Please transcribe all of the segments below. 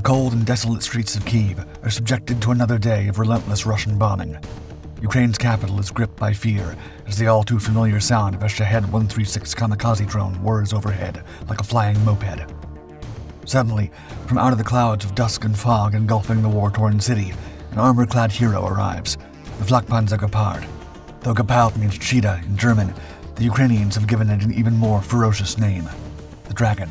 the cold and desolate streets of Kyiv are subjected to another day of relentless Russian bombing. Ukraine's capital is gripped by fear as the all too familiar sound of a Shahed 136 kamikaze drone whirs overhead like a flying moped. Suddenly, from out of the clouds of dusk and fog engulfing the war torn city, an armor clad hero arrives, the Flakpanzer Gepard. Though Gepard means cheetah in German, the Ukrainians have given it an even more ferocious name the Dragon.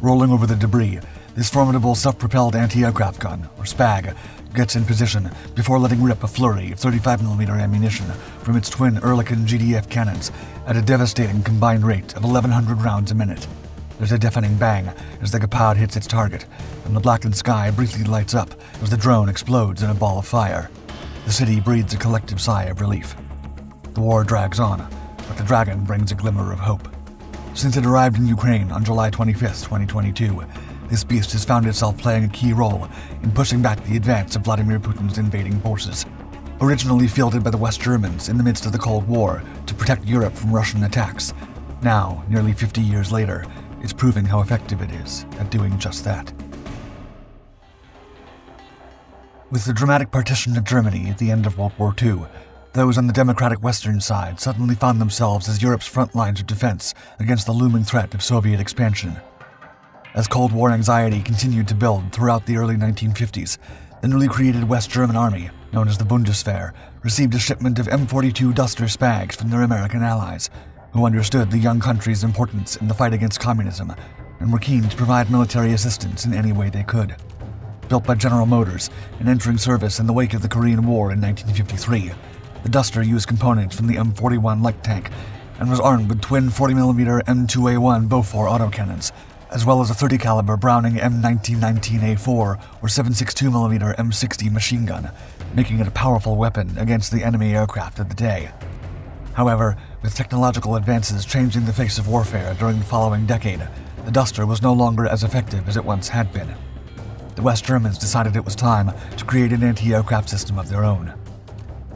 Rolling over the debris, this formidable self propelled anti aircraft gun, or SPAAG, gets in position before letting rip a flurry of 35mm ammunition from its twin Oerlikon GDF cannons at a devastating combined rate of 1,100 rounds a minute. There's a deafening bang as the Gepard hits its target, and the blackened sky briefly lights up as the drone explodes in a ball of fire. The city breathes a collective sigh of relief. The war drags on, but the dragon brings a glimmer of hope. Since it arrived in Ukraine on July 25, 2022, this beast has found itself playing a key role in pushing back the advance of Vladimir Putin's invading forces. Originally fielded by the West Germans in the midst of the Cold War to protect Europe from Russian attacks, now, nearly 50 years later, it's proving how effective it is at doing just that. With the dramatic partition of Germany at the end of World War II, those on the democratic western side suddenly found themselves as Europe's front lines of defense against the looming threat of Soviet expansion. As Cold War anxiety continued to build throughout the early 1950s, the newly created West German army, known as the Bundeswehr, received a shipment of M42 Duster SPAAGs from their American allies, who understood the young country's importance in the fight against communism and were keen to provide military assistance in any way they could. Built by General Motors and entering service in the wake of the Korean War in 1953, the Duster used components from the M41 light tank and was armed with twin 40mm M2A1 Bofors autocannons, as well as a 30 caliber Browning M1919A4 or 7.62mm M60 machine gun, making it a powerful weapon against the enemy aircraft of the day. However, with technological advances changing the face of warfare during the following decade, the Duster was no longer as effective as it once had been. The West Germans decided it was time to create an anti aircraft system of their own.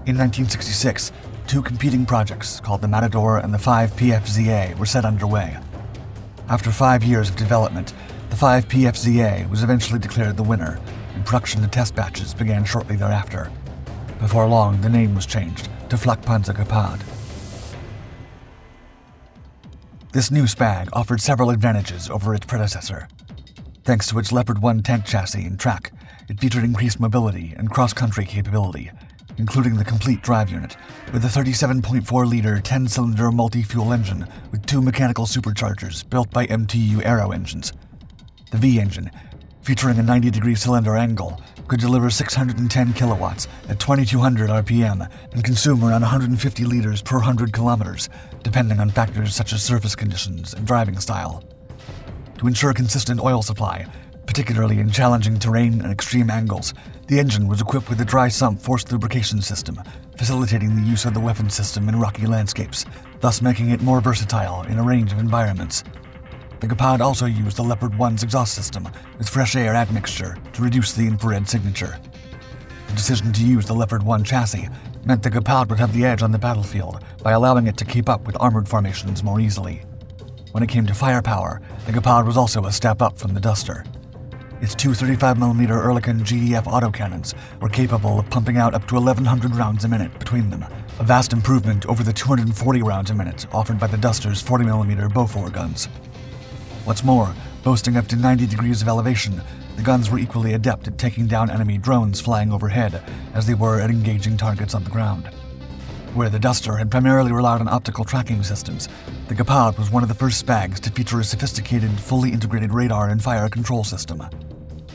In 1966, two competing projects called the Matador and the 5 PFZA were set underway. After five years of development, the 5 PFZA was eventually declared the winner, and production of test batches began shortly thereafter. Before long, the name was changed to Flakpanzer Gepard. This new SPAAG offered several advantages over its predecessor. Thanks to its Leopard 1 tank chassis and track, it featured increased mobility and cross country capability, including the complete drive unit, with a 37.4 liter 10 cylinder multi fuel engine with two mechanical superchargers built by MTU Aero engines. The V engine, featuring a 90 degree cylinder angle, could deliver 610 kilowatts at 2200 RPM and consume around 150 liters per 100 kilometers, depending on factors such as surface conditions and driving style. To ensure consistent oil supply, particularly in challenging terrain and extreme angles, the engine was equipped with a dry sump forced lubrication system, facilitating the use of the weapon system in rocky landscapes, thus making it more versatile in a range of environments. The Gepard also used the Leopard 1's exhaust system with fresh air admixture to reduce the infrared signature. The decision to use the Leopard 1 chassis meant the Gepard would have the edge on the battlefield by allowing it to keep up with armored formations more easily. When it came to firepower, the Gepard was also a step up from the Duster. Its two 35mm Oerlikon GDF autocannons were capable of pumping out up to 1,100 rounds a minute between them, a vast improvement over the 240 rounds a minute offered by the Duster's 40mm Bofors guns. What's more, boasting up to 90 degrees of elevation, the guns were equally adept at taking down enemy drones flying overhead as they were at engaging targets on the ground. Where the Duster had primarily relied on optical tracking systems, the Gepard was one of the first SPAAGs to feature a sophisticated, fully integrated radar and fire control system.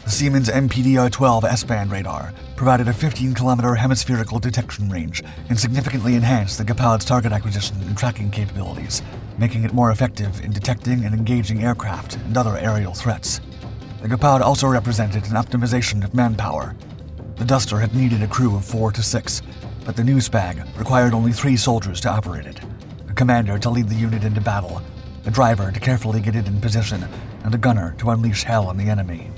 The Siemens MPDR-12 S-band radar provided a 15-kilometer hemispherical detection range and significantly enhanced the Gepard's target acquisition and tracking capabilities, making it more effective in detecting and engaging aircraft and other aerial threats. The Gepard also represented an optimization of manpower. The Duster had needed a crew of four to six, but the new SPAAG required only three soldiers to operate it a commander to lead the unit into battle, a driver to carefully get it in position, and a gunner to unleash hell on the enemy.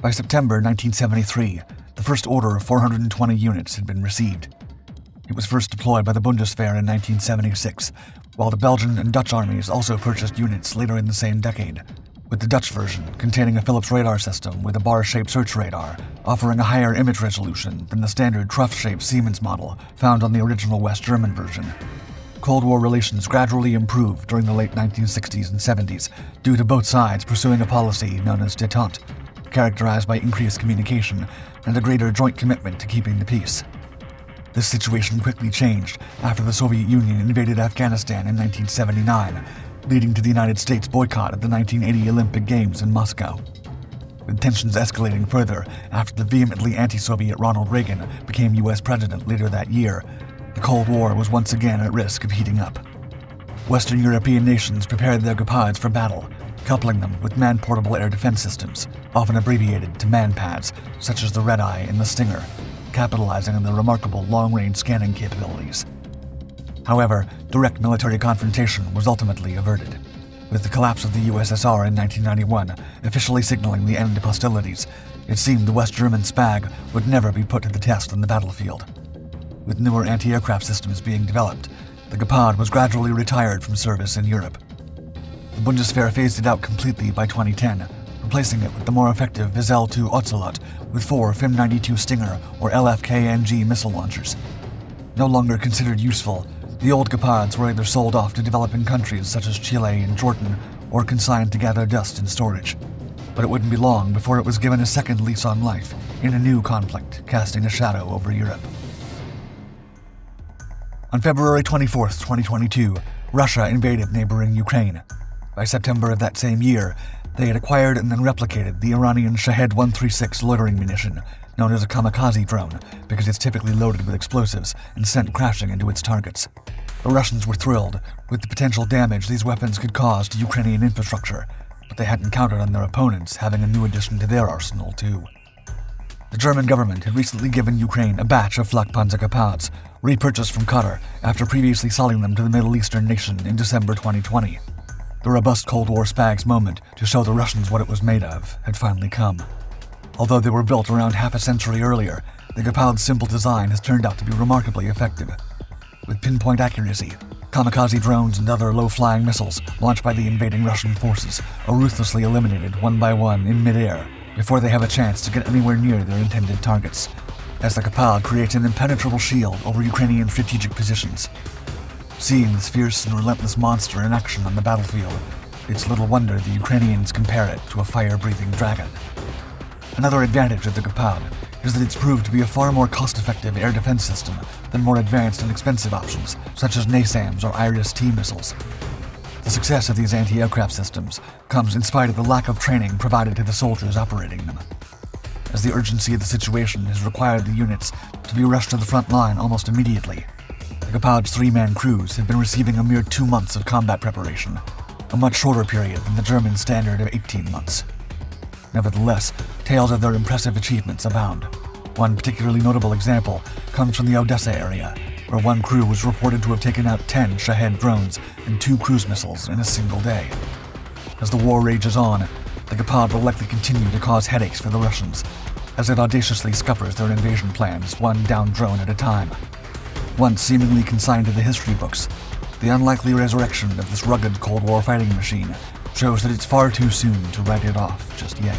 By September 1973, the first order of 420 units had been received. It was first deployed by the Bundeswehr in 1976, while the Belgian and Dutch armies also purchased units later in the same decade, with the Dutch version containing a Philips radar system with a bar-shaped search radar, offering a higher image resolution than the standard trough-shaped Siemens model found on the original West German version. Cold War relations gradually improved during the late 1960s and 70s due to both sides pursuing a policy known as détente, characterized by increased communication and a greater joint commitment to keeping the peace. This situation quickly changed after the Soviet Union invaded Afghanistan in 1979 leading to the United States boycott of the 1980 Olympic Games in Moscow. With tensions escalating further after the vehemently anti Soviet Ronald Reagan became US president later that year, the Cold War was once again at risk of heating up. Western European nations prepared their Gepards for battle, coupling them with man portable air defense systems, often abbreviated to MANPADS, such as the Redeye and the Stinger, capitalizing on their remarkable long range scanning capabilities. However, direct military confrontation was ultimately averted. With the collapse of the USSR in 1991 officially signaling the end of hostilities, it seemed the West German SPAAG would never be put to the test on the battlefield. With newer anti aircraft systems being developed, the Gepard was gradually retired from service in Europe. The Bundeswehr phased it out completely by 2010, replacing it with the more effective Wiesel 2 Ocelot with four FIM 92 Stinger or LFKNG missile launchers. No longer considered useful, the old Gepards were either sold off to developing countries such as Chile and Jordan or consigned to gather dust in storage. But it wouldn't be long before it was given a second lease on life in a new conflict casting a shadow over Europe. On February 24, 2022, Russia invaded neighboring Ukraine. By September of that same year, they had acquired and then replicated the Iranian Shahed 136 loitering munition, known as a kamikaze drone because it's typically loaded with explosives and sent crashing into its targets. The Russians were thrilled with the potential damage these weapons could cause to Ukrainian infrastructure, but they hadn't counted on their opponents having a new addition to their arsenal, too. The German government had recently given Ukraine a batch of Flakpanzer Gepards, repurchased from Qatar after previously selling them to the Middle Eastern nation in December 2020. The robust Cold War SPAAG's moment to show the Russians what it was made of had finally come. Although they were built around half a century earlier, the Gepard's simple design has turned out to be remarkably effective. With pinpoint accuracy, kamikaze drones and other low-flying missiles launched by the invading Russian forces are ruthlessly eliminated one by one in midair before they have a chance to get anywhere near their intended targets, as the Gepard creates an impenetrable shield over Ukrainian strategic positions. Seeing this fierce and relentless monster in action on the battlefield, it's little wonder the Ukrainians compare it to a fire-breathing dragon. Another advantage of the Gepard is that it's proved to be a far more cost-effective air defense system than more advanced and expensive options, such as NASAMS or IRIS-T missiles. The success of these anti-aircraft systems comes in spite of the lack of training provided to the soldiers operating them. As the urgency of the situation has required the units to be rushed to the front line almost immediately, the Gepard's three-man crews have been receiving a mere two months of combat preparation, a much shorter period than the German standard of 18 months. Nevertheless, tales of their impressive achievements abound. One particularly notable example comes from the Odessa area, where one crew was reported to have taken out 10 Shahed drones and two cruise missiles in a single day. As the war rages on, the Gepard will likely continue to cause headaches for the Russians, as it audaciously scuppers their invasion plans one down drone at a time. Once seemingly consigned to the history books, the unlikely resurrection of this rugged Cold War fighting machine shows that it's far too soon to write it off just yet.